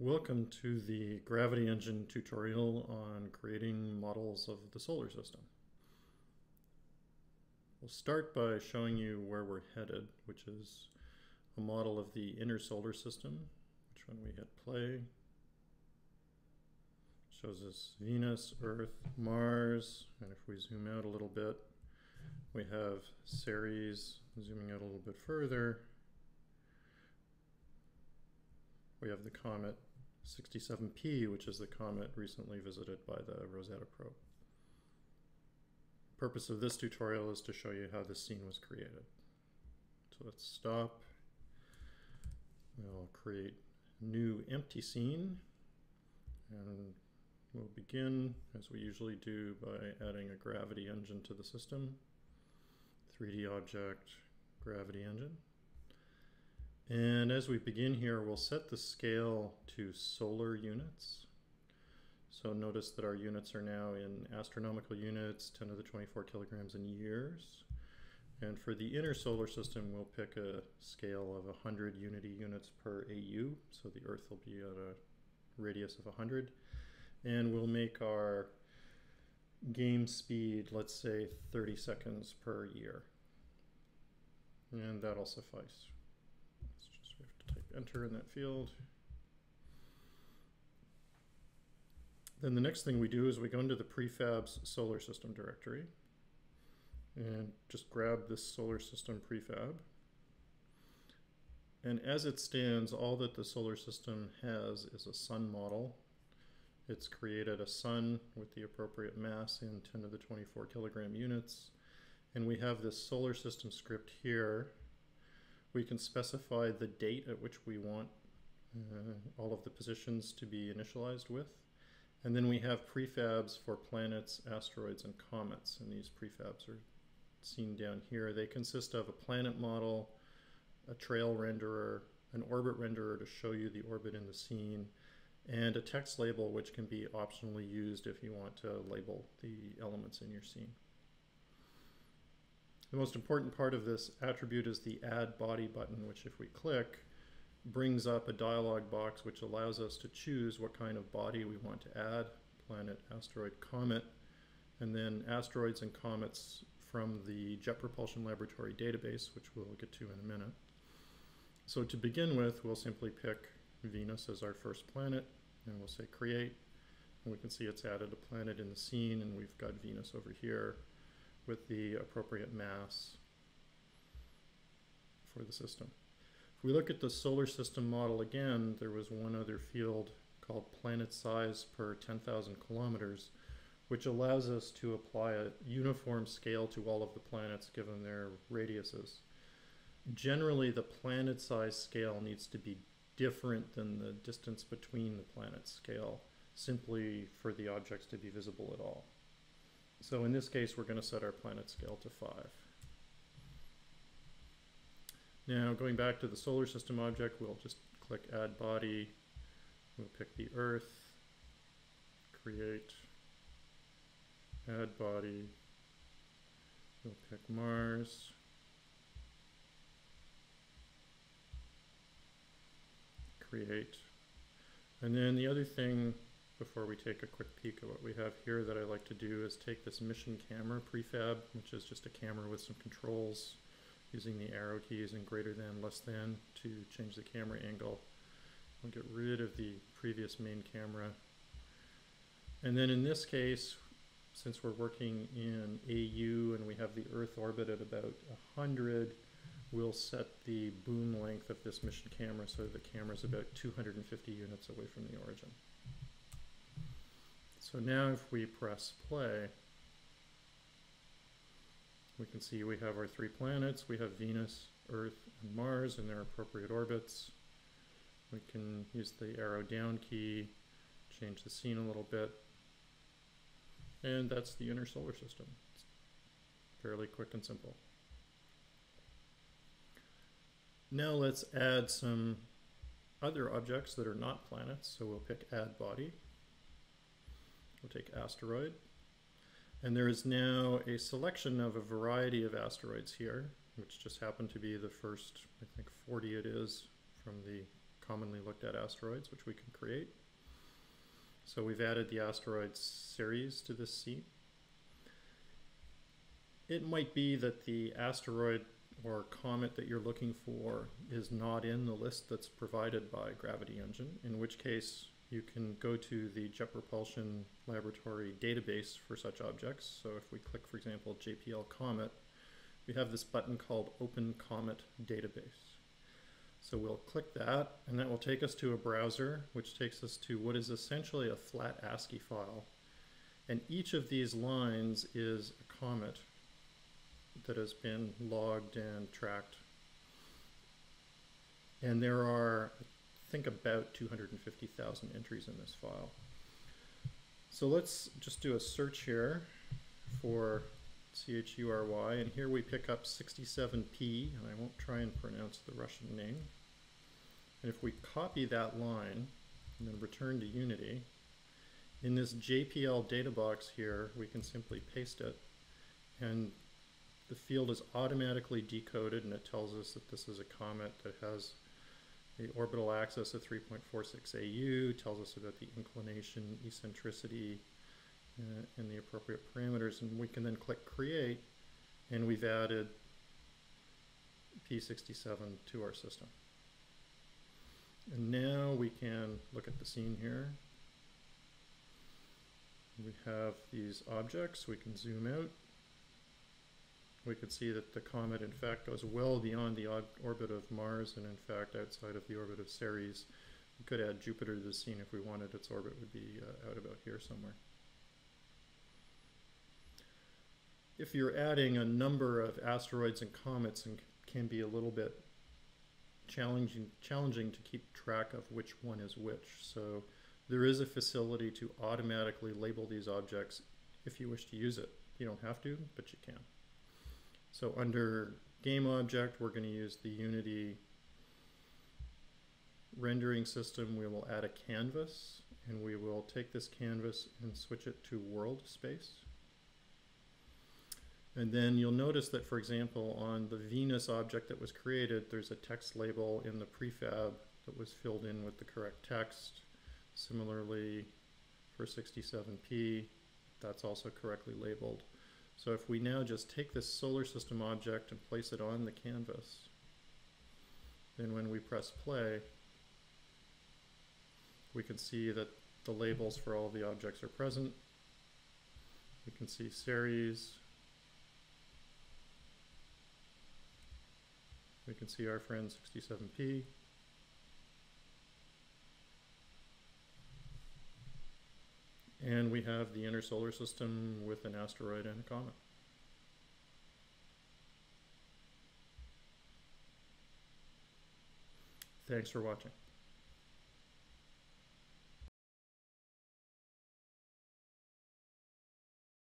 Welcome to the Gravity Engine tutorial on creating models of the solar system. We'll start by showing you where we're headed, which is a model of the inner solar system, which when we hit play, shows us Venus, Earth, Mars, and if we zoom out a little bit, we have Ceres, zooming out a little bit further, we have the comet 67P, which is the comet recently visited by the Rosetta probe. Purpose of this tutorial is to show you how this scene was created. So let's stop. We'll create new empty scene and we'll begin as we usually do by adding a gravity engine to the system. 3D object, gravity engine. And as we begin here, we'll set the scale to solar units. So notice that our units are now in astronomical units, 10 to the 24 kilograms in years. And for the inner solar system, we'll pick a scale of 100 unity units per AU. So the Earth will be at a radius of 100. And we'll make our game speed, let's say 30 seconds per year. And that'll suffice. Let's just we have to type enter in that field. Then the next thing we do is we go into the prefabs solar system directory and just grab this solar system prefab. And as it stands, all that the solar system has is a sun model. It's created a sun with the appropriate mass in 10 to the 24 kilogram units. And we have this solar system script here we can specify the date at which we want uh, all of the positions to be initialized with. And then we have prefabs for planets, asteroids, and comets. And these prefabs are seen down here. They consist of a planet model, a trail renderer, an orbit renderer to show you the orbit in the scene, and a text label which can be optionally used if you want to label the elements in your scene. The most important part of this attribute is the Add Body button, which if we click, brings up a dialog box which allows us to choose what kind of body we want to add, planet, asteroid, comet, and then asteroids and comets from the Jet Propulsion Laboratory database, which we'll get to in a minute. So to begin with, we'll simply pick Venus as our first planet, and we'll say create, and we can see it's added a planet in the scene, and we've got Venus over here with the appropriate mass for the system. If we look at the solar system model again, there was one other field called planet size per 10,000 kilometers, which allows us to apply a uniform scale to all of the planets given their radiuses. Generally, the planet size scale needs to be different than the distance between the planet scale, simply for the objects to be visible at all. So in this case, we're going to set our planet scale to 5. Now, going back to the solar system object, we'll just click Add Body. We'll pick the Earth, Create, Add Body. We'll pick Mars. Create. And then the other thing before we take a quick peek at what we have here that I like to do is take this mission camera prefab, which is just a camera with some controls using the arrow keys and greater than, less than to change the camera angle. I'll get rid of the previous main camera. And then in this case, since we're working in AU and we have the Earth orbit at about 100, we'll set the boom length of this mission camera so the camera is about 250 units away from the origin. So now if we press play, we can see we have our three planets. We have Venus, Earth, and Mars in their appropriate orbits. We can use the arrow down key, change the scene a little bit. And that's the inner solar system. It's fairly quick and simple. Now let's add some other objects that are not planets. So we'll pick add body. We'll take asteroid. And there is now a selection of a variety of asteroids here, which just happen to be the first, I think 40 it is, from the commonly looked at asteroids, which we can create. So we've added the asteroid Ceres to this scene. It might be that the asteroid or comet that you're looking for is not in the list that's provided by Gravity Engine, in which case you can go to the Jet Propulsion Laboratory database for such objects. So if we click, for example, JPL Comet, we have this button called Open Comet Database. So we'll click that, and that will take us to a browser, which takes us to what is essentially a flat ASCII file. And each of these lines is a comet that has been logged and tracked. And there are, I think, about 250,000 entries in this file. So let's just do a search here for C-H-U-R-Y, and here we pick up 67P, and I won't try and pronounce the Russian name. And if we copy that line and then return to Unity, in this JPL data box here, we can simply paste it, and the field is automatically decoded, and it tells us that this is a comet that has the orbital axis of 3.46 AU, tells us about the inclination, eccentricity, uh, and the appropriate parameters, and we can then click create, and we've added P67 to our system. And now we can look at the scene here. We have these objects, we can zoom out. We could see that the comet in fact goes well beyond the orbit of Mars and in fact outside of the orbit of Ceres. We could add Jupiter to the scene if we wanted, its orbit would be uh, out about here somewhere. if you're adding a number of asteroids and comets and can be a little bit challenging challenging to keep track of which one is which. So there is a facility to automatically label these objects if you wish to use it. You don't have to, but you can. So under game object, we're going to use the Unity rendering system. We will add a canvas and we will take this canvas and switch it to world space. And then you'll notice that, for example, on the Venus object that was created, there's a text label in the prefab that was filled in with the correct text. Similarly, for 67P, that's also correctly labeled. So if we now just take this solar system object and place it on the canvas, then when we press play, we can see that the labels for all the objects are present. We can see Ceres, We can see our friend 67P. And we have the inner solar system with an asteroid and a comet. Thanks for watching.